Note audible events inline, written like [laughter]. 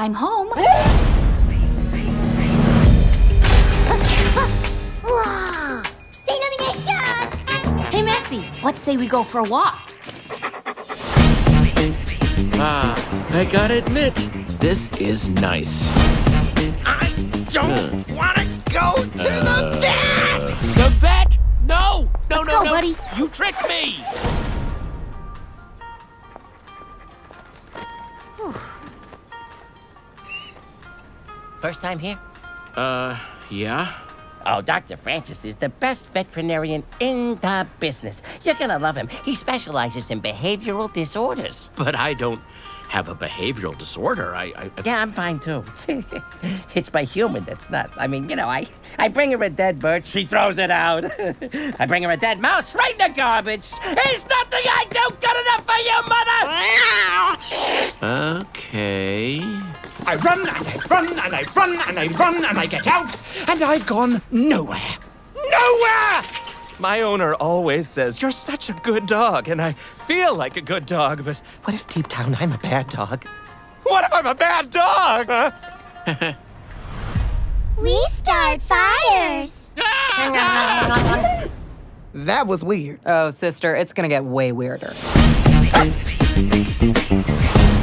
I'm home. Hey, Maxie, let's say we go for a walk. Ah, I gotta admit, this is nice. I don't want to go to the vet! The vet? No! No, Let's no, go, no. buddy. You tricked me! First time here? Uh, yeah? Oh, Dr. Francis is the best veterinarian in the business. You're gonna love him. He specializes in behavioral disorders. But I don't have a behavioral disorder. I, I Yeah, I'm fine too. [laughs] it's my human that's nuts. I mean, you know, I, I bring her a dead bird, she throws it out. [laughs] I bring her a dead mouse, right in the garbage. There's nothing I don't good enough for you, mother! Okay. I run and I run and I run and I run and I get out, and I've gone nowhere. Nowhere! My owner always says, You're such a good dog, and I feel like a good dog, but what if deep down I'm a bad dog? What if I'm a bad dog? Huh? [laughs] We start fires! [laughs] That was weird. Oh, sister, it's gonna get way weirder. [laughs]